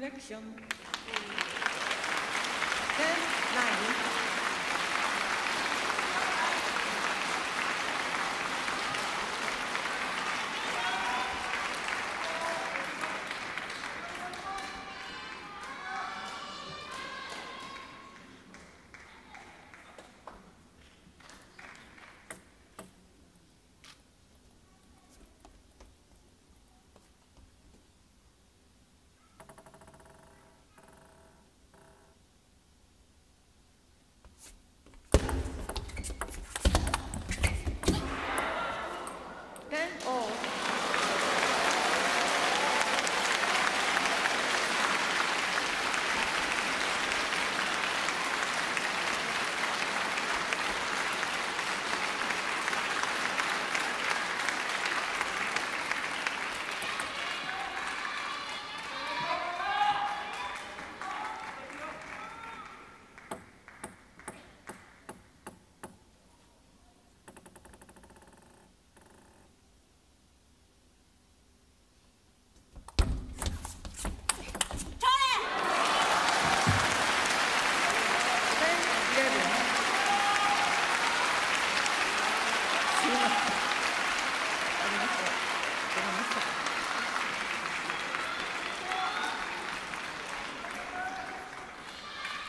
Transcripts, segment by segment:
collection. Ten, nine.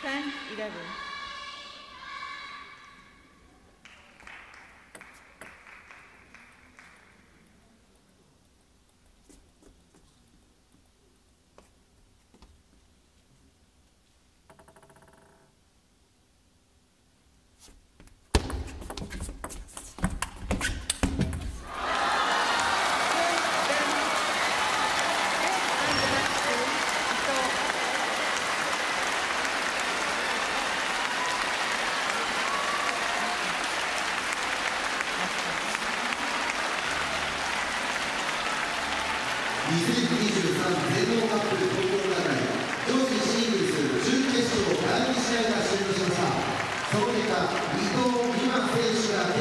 10, 11. その結果、伊藤美誠選手が